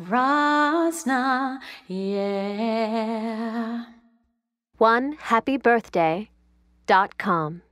rosna yeah. One happy birthday dot com.